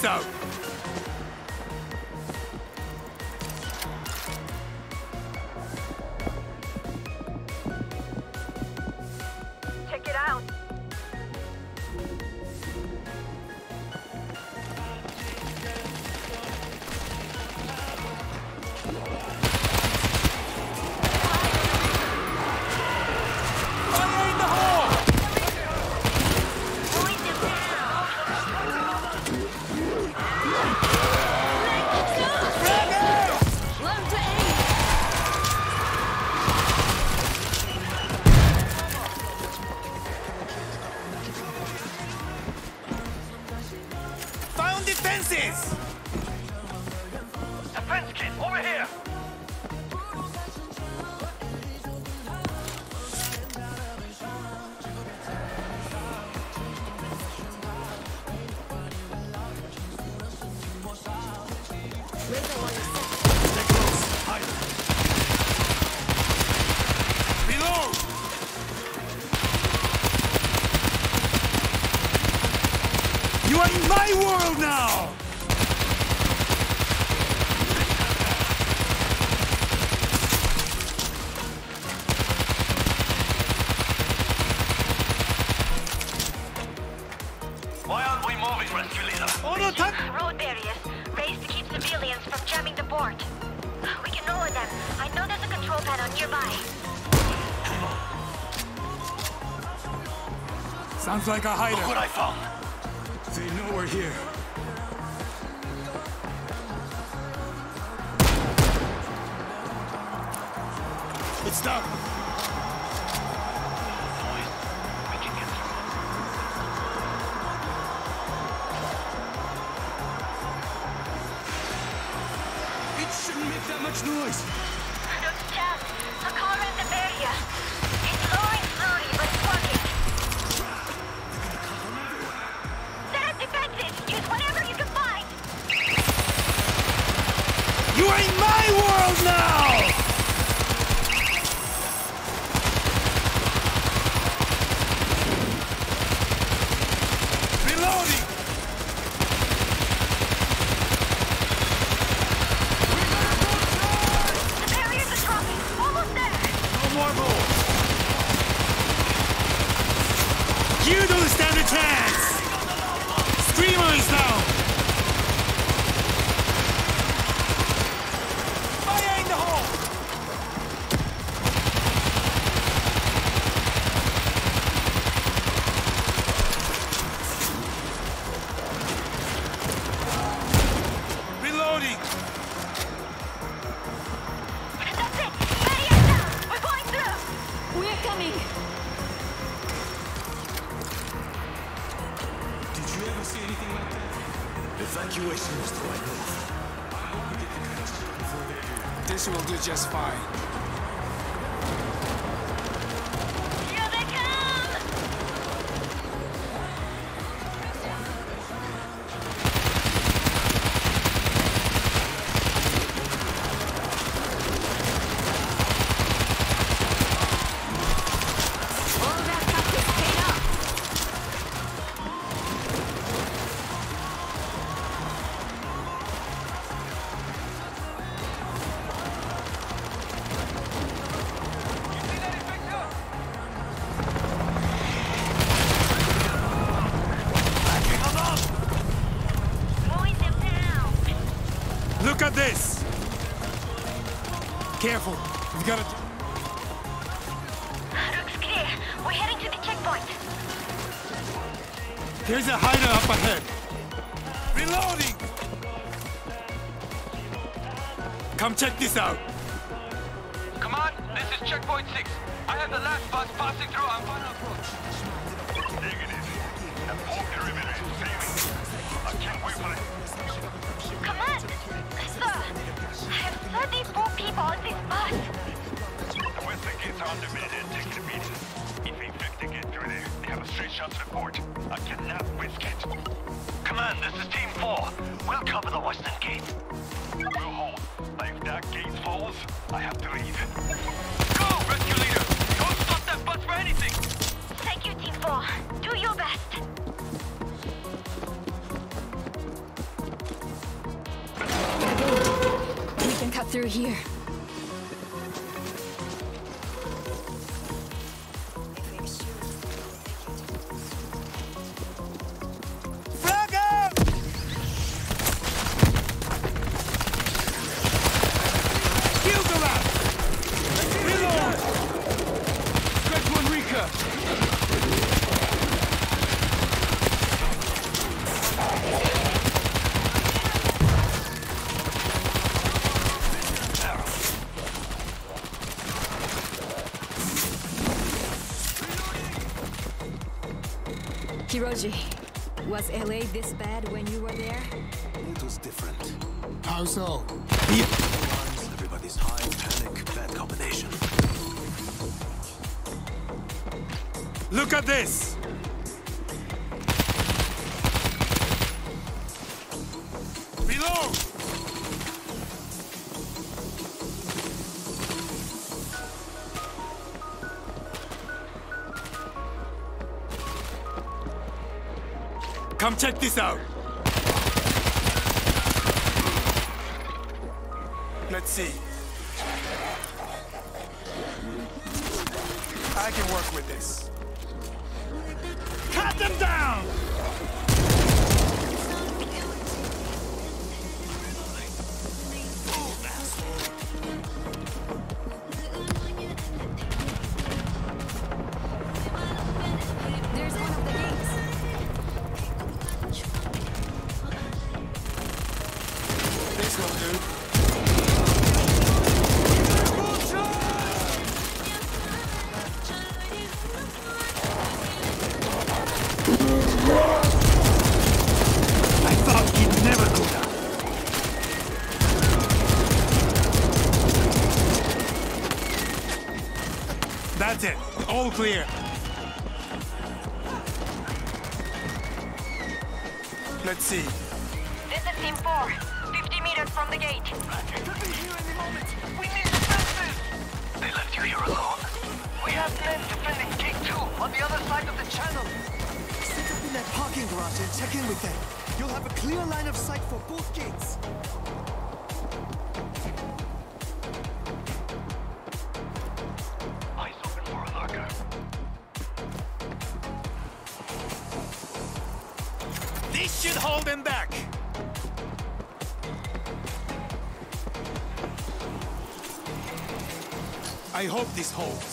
So. like a hideout. Look what I found. They know we're here. It's down. It shouldn't make that much noise. The car this bad when you were there? It was different. How so? Everybody's high, panic, bad combination. Look at this! Check this out. All clear. Let's see. This is Team 4. 50 meters from the gate. They could be here any moment. We need defenses. They left you here alone? We have men defending Gate 2 on the other side of the channel. Sit up in that parking garage and check in with them. You'll have a clear line of sight for both gates. this hole.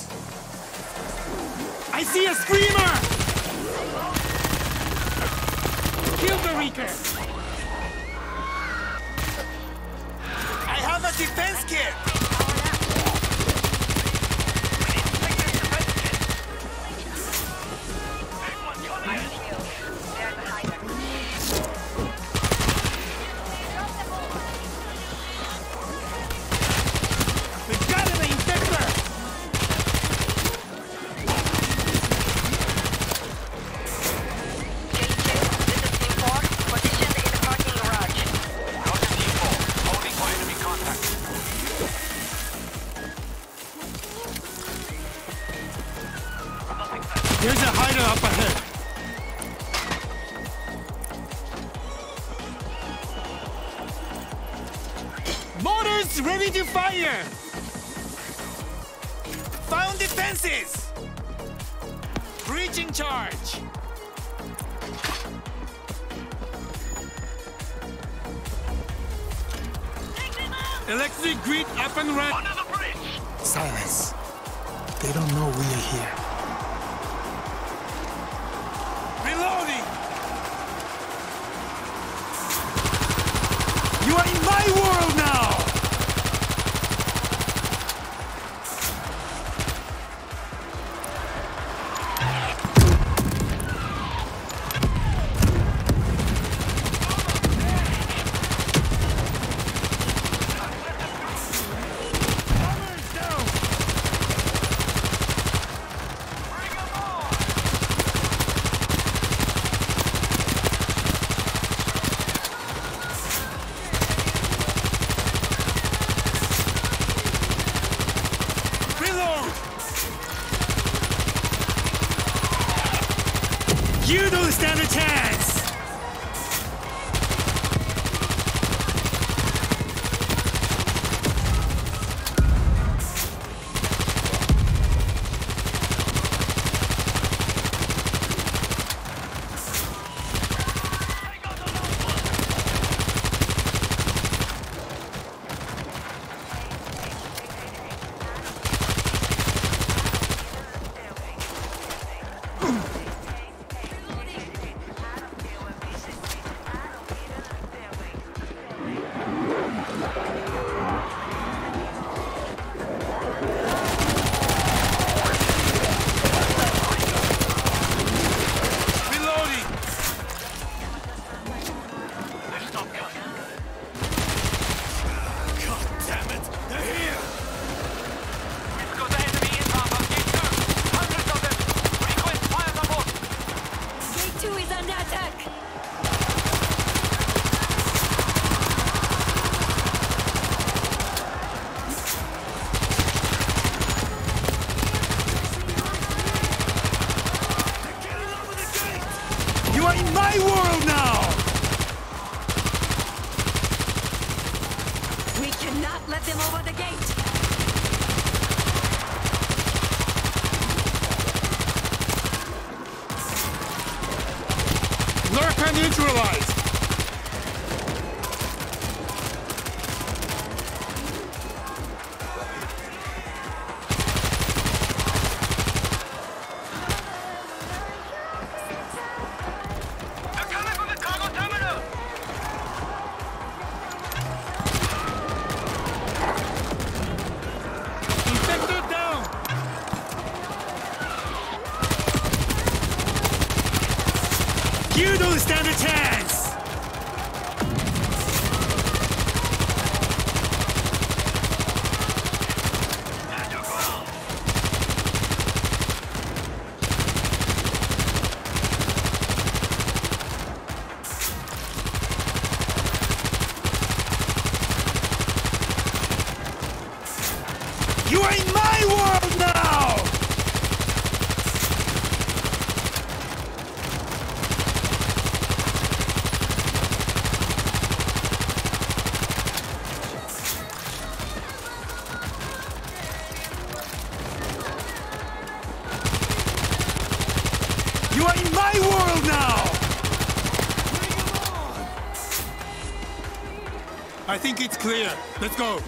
it's clear. Let's go.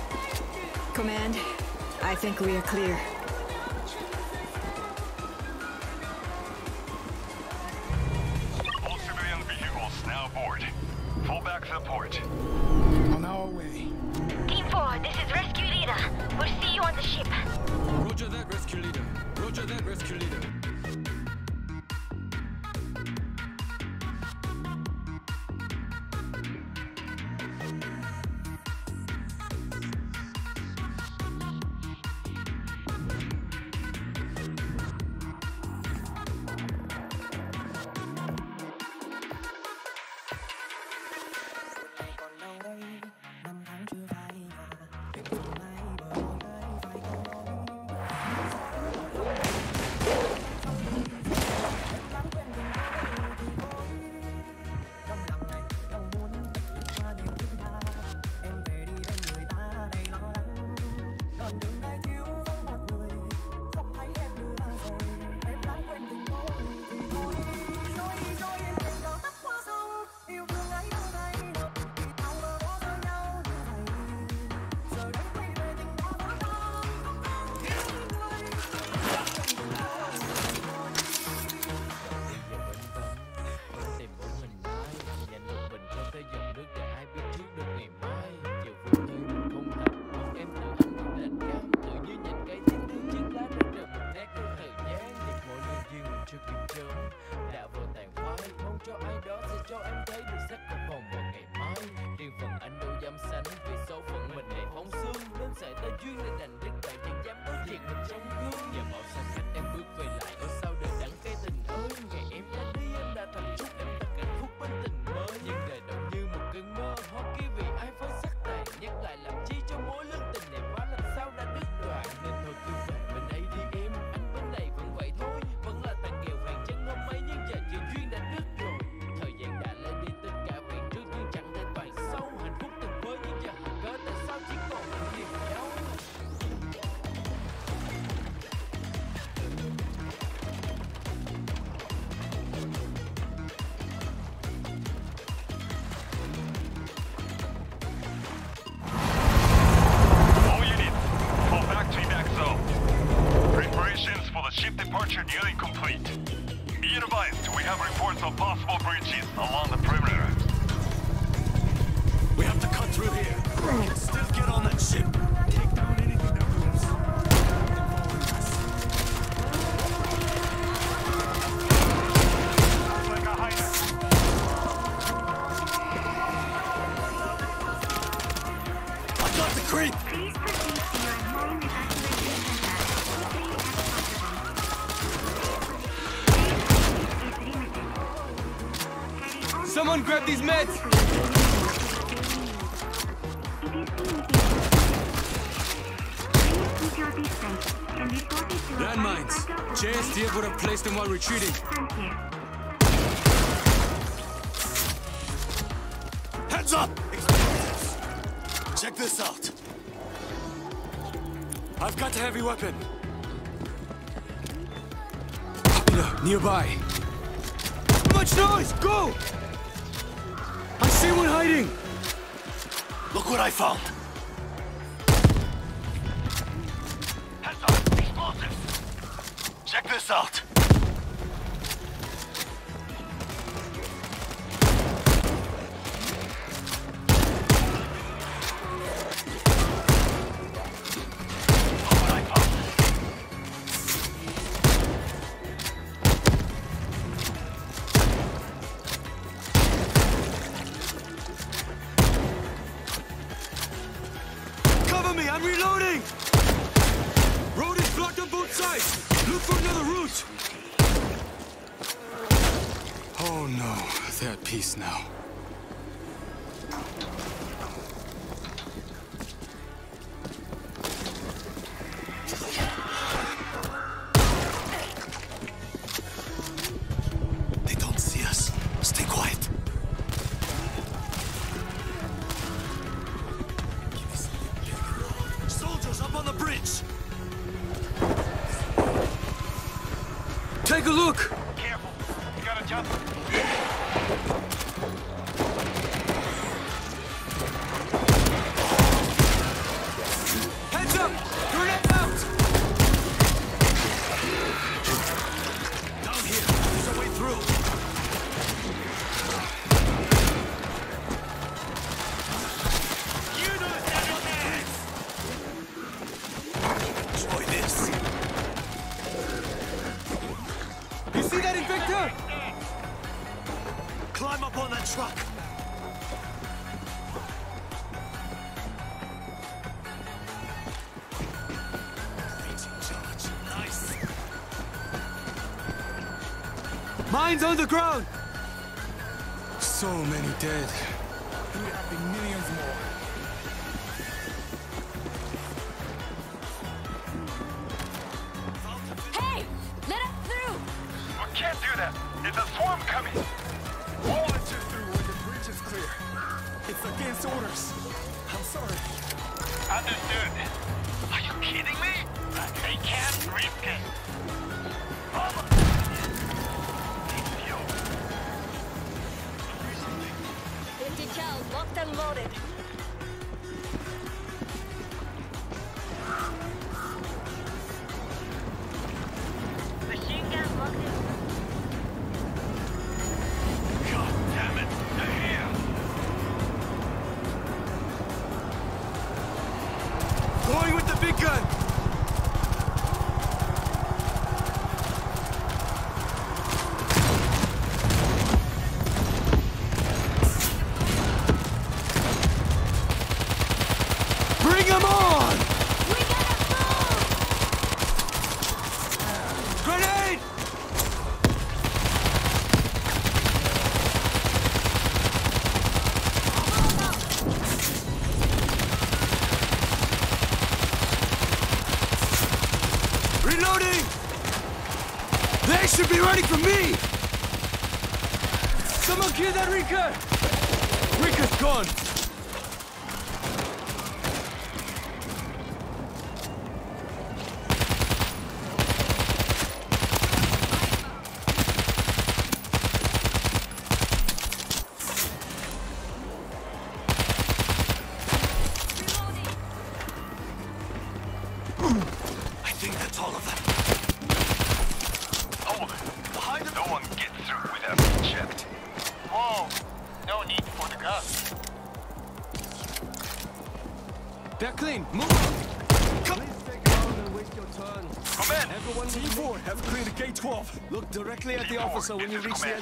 Command, I think we are clear. these meds! Landmines! JSD would have placed them while retreating. Heads up! Check this out. I've got a heavy weapon. Nearby. Check this out. on the truck. Mines on the ground! So many dead. Understood. Are you kidding me? They can't risk it. Fifty cal, locked and loaded. Reloading! They should be ready for me! Someone kill that Rika! Rika's gone!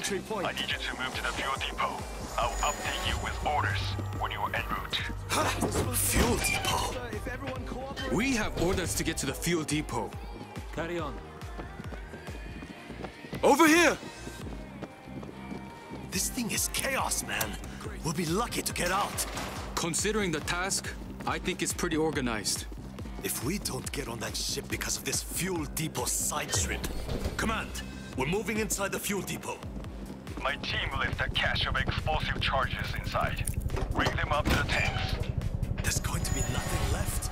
Entry point. I need you to move to the fuel depot. I'll update you with orders when you are en route. Fuel depot. If everyone cooperates... We have orders to get to the fuel depot. Carry on. Over here! This thing is chaos, man. We'll be lucky to get out. Considering the task, I think it's pretty organized. If we don't get on that ship because of this fuel depot side trip. Command, we're moving inside the fuel depot. My team left a cache of explosive charges inside. Bring them up to the tanks. There's going to be nothing left.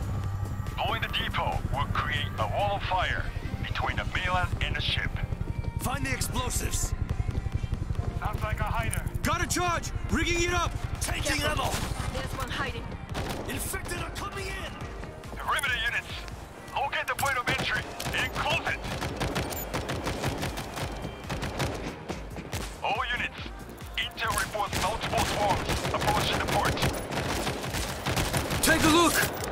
Blowing the depot will create a wall of fire between the mainland and the ship. Find the explosives. Sounds like a hider. Got a charge! Rigging it up! Taking ammo. There's one hiding. Infected are coming in. Perimeter units, locate the point of entry and close it. Reports swarms approaching the port. Take a look!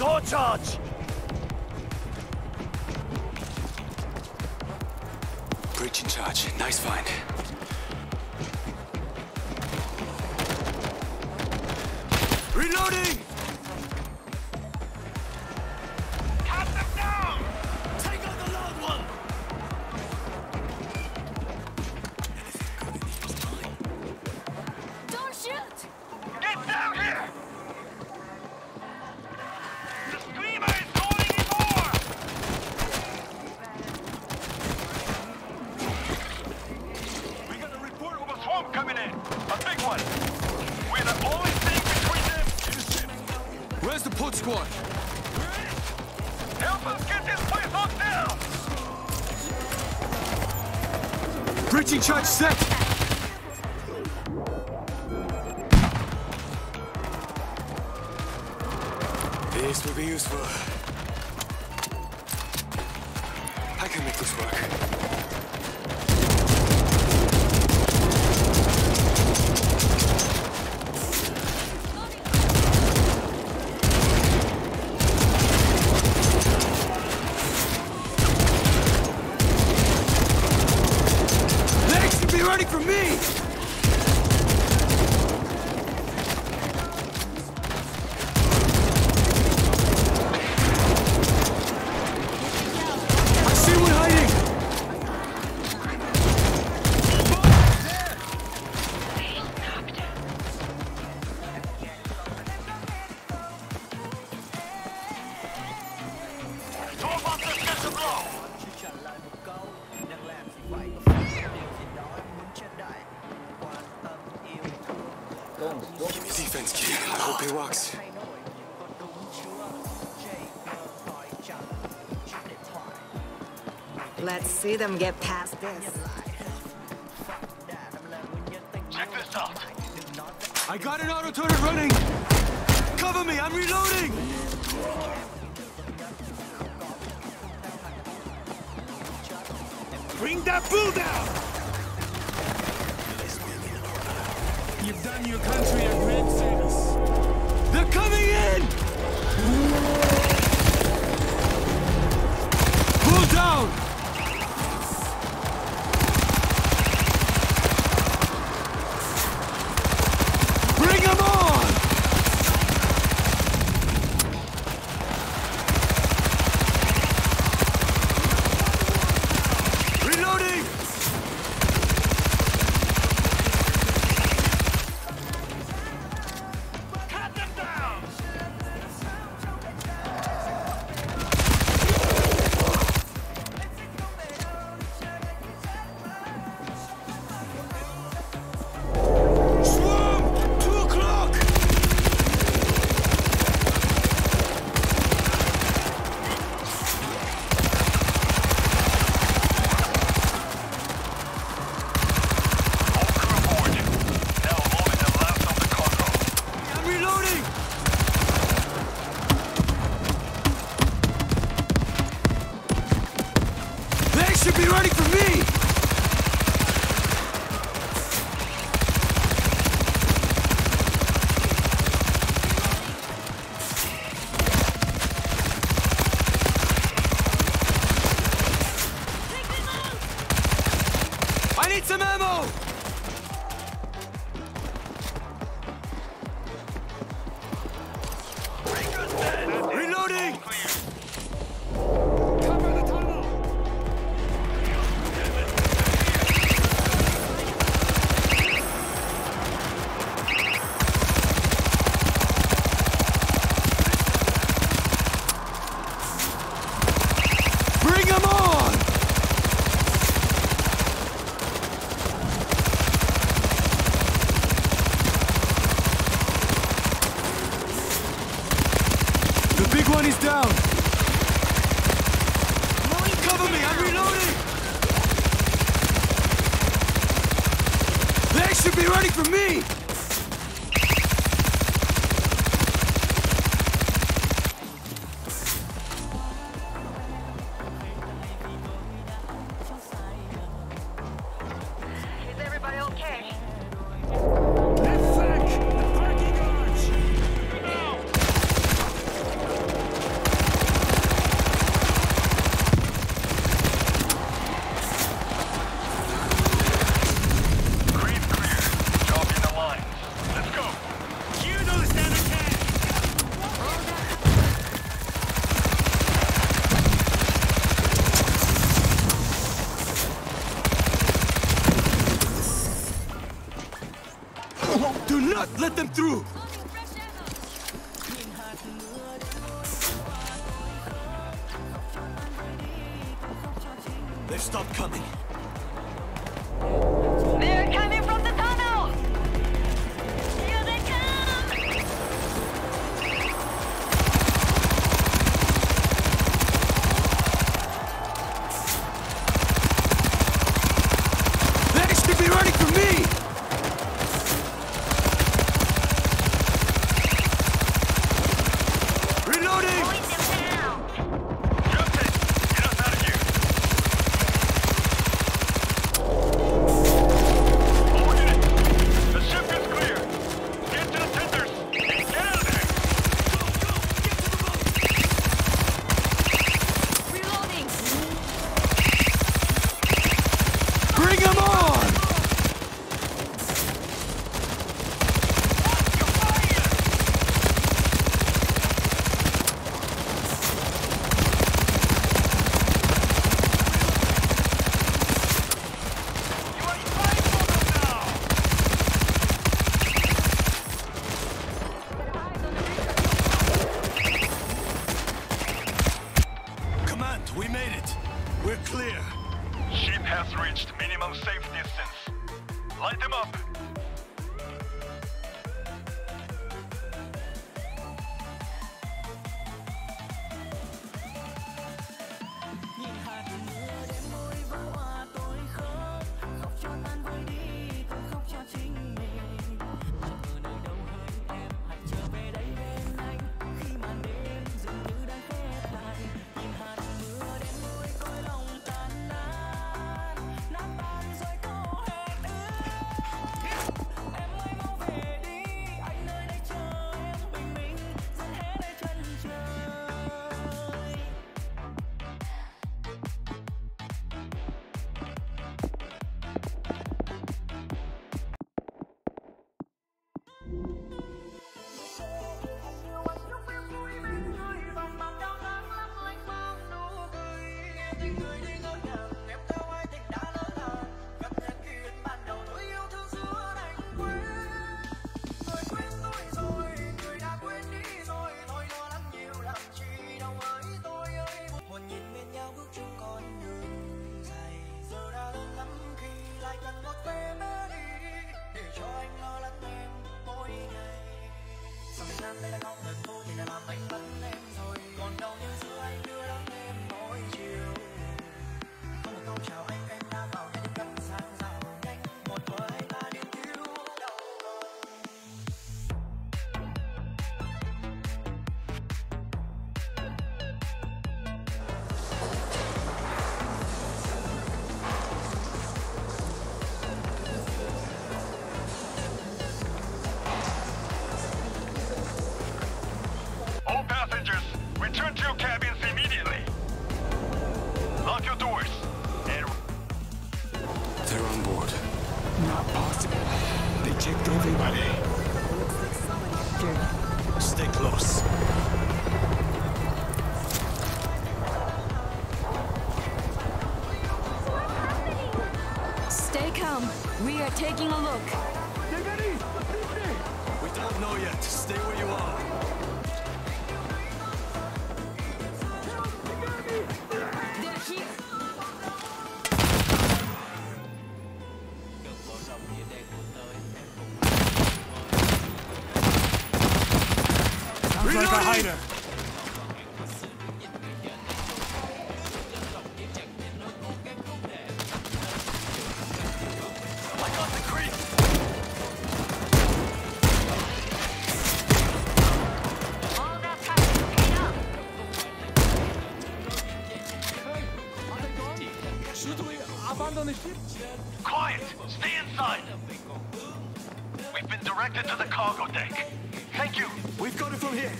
Door charge! Breach in charge. Nice find. Reloading! He walks. Let's see them get past this. Check this out. I got an auto turret running. Cover me, I'm reloading. Bring that bull down. You've done your country a great coming in! Pull down! Nam đây là không được thôi thì đã làm anh mất em rồi Còn đâu như xưa anh đưa đón em mỗi chiều Quiet. Stay inside. We've been directed to the cargo deck. Thank you. We've got it from here.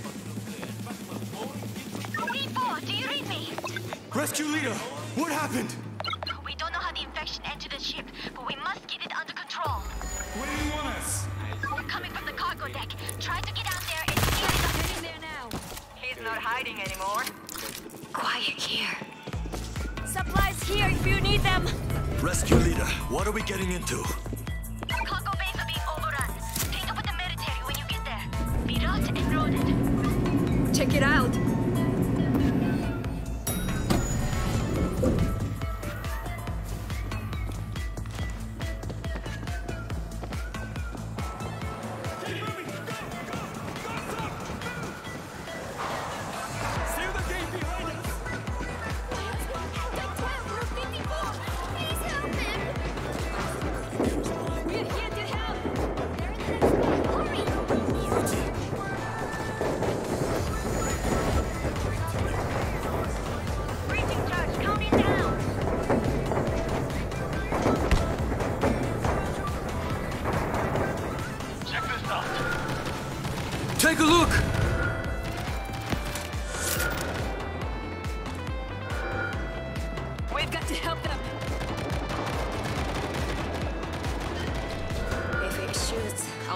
D4, do you read me? Rescue leader, what happened? We don't know how the infection entered the ship, but we must get it under control. Where do you want us? We're coming from the cargo deck. Try to get out there and steal it. Get in there now. He's not hiding anymore. Quiet here. Here if you need them. Rescue leader, what are we getting into?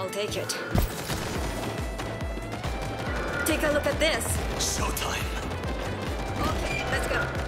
I'll take it. Take a look at this. Showtime. Okay, let's go.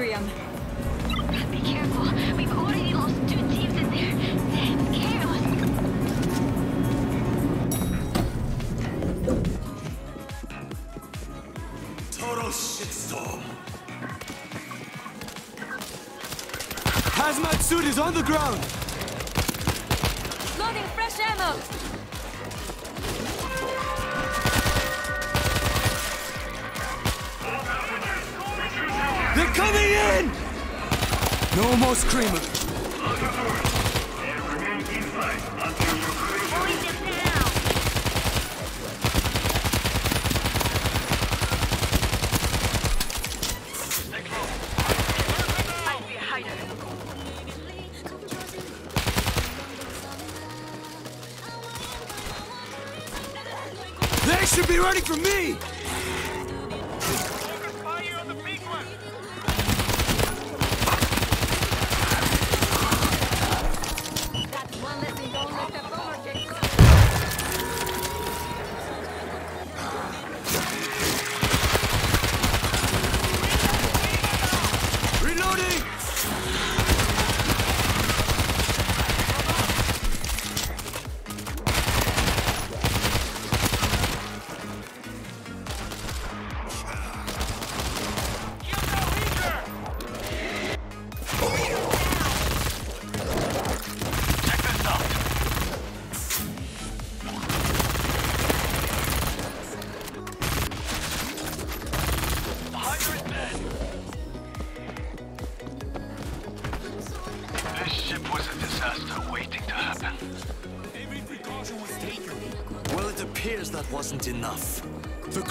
Be careful. We've already lost two teams in there. It's chaos. Total shitstorm. Hazmat suit is on the ground. Loading fresh ammo. No more screamers.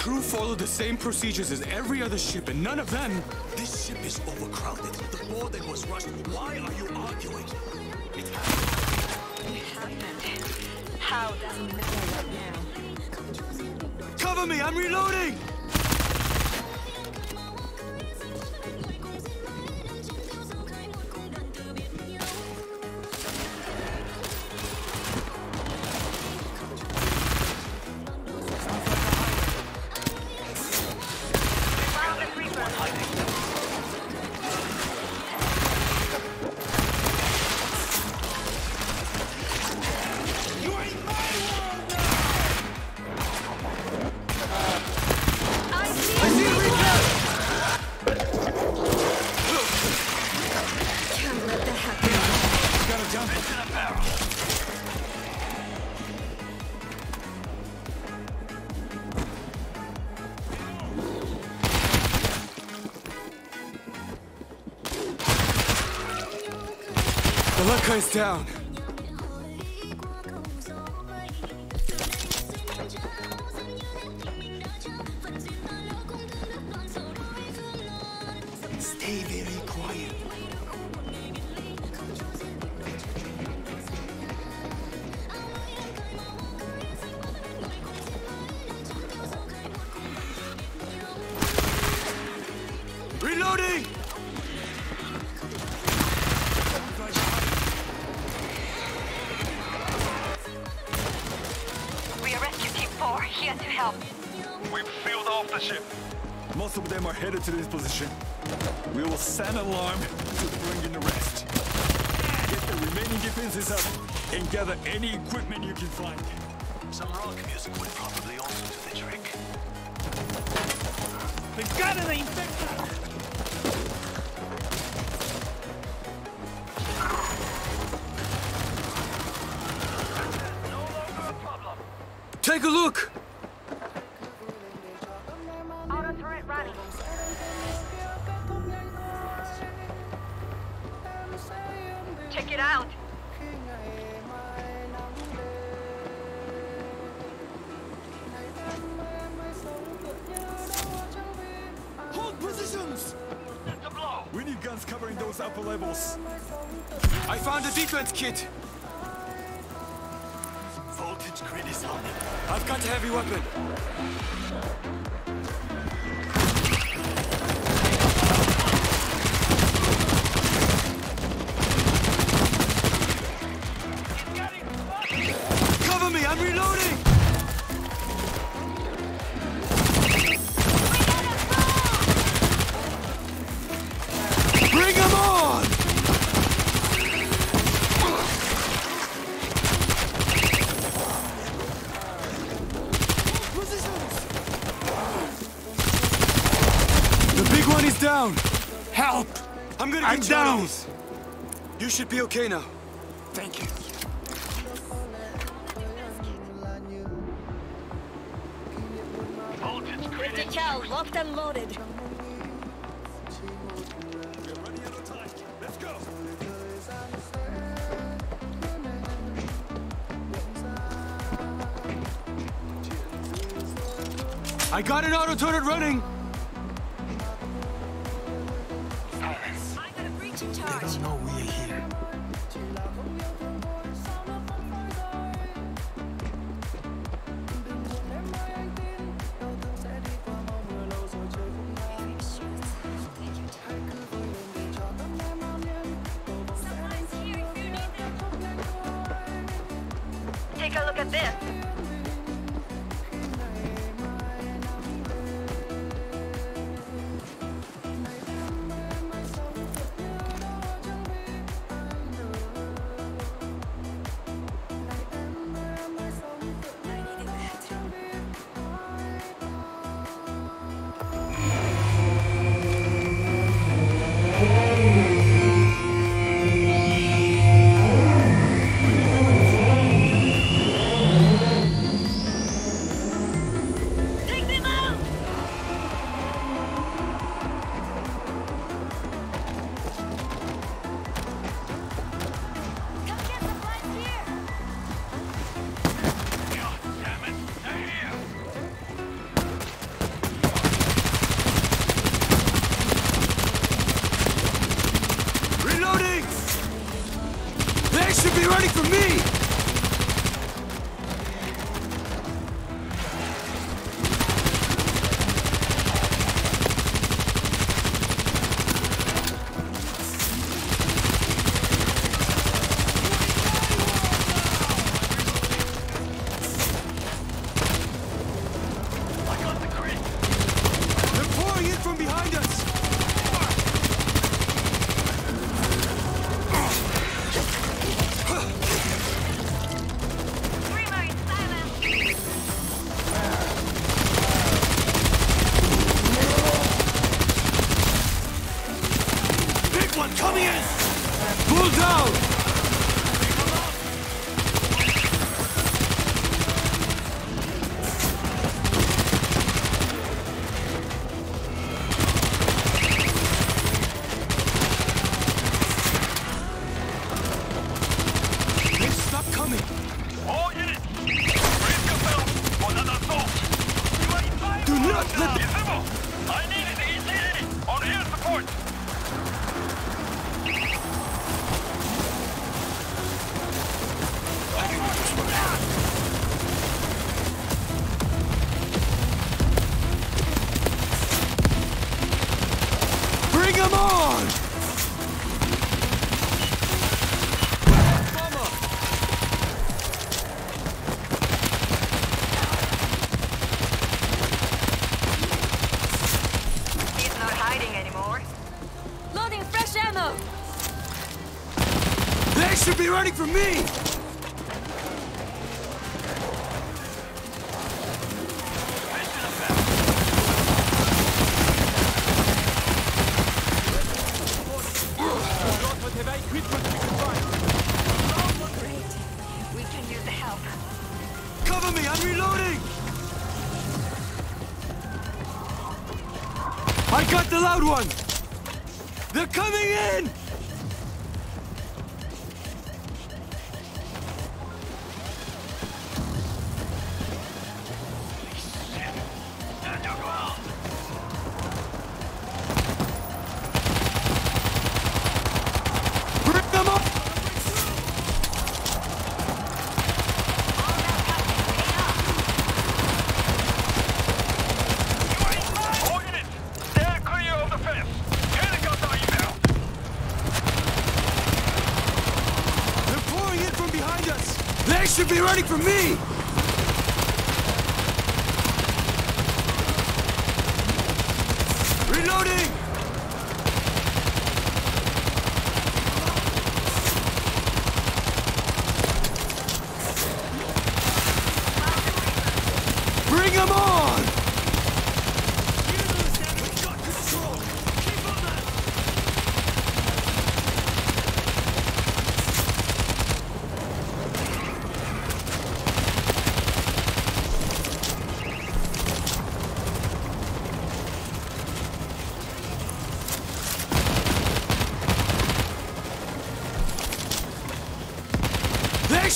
crew followed the same procedures as every other ship, and none of them... This ship is overcrowded. The boarding was rushed. Why The luck goes down. An alarm to bring in the rest. Get the remaining defenses up and gather any equipment you can find. Some rock music would probably also do the trick. They've got it, they infected! Take a look! voltage grid is on. I've got a heavy weapon. You should be okay now.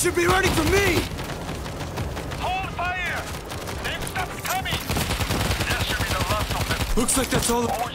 should be ready for me! Hold fire! They've stopped coming! That should be the last of them. Looks like that's all- oh,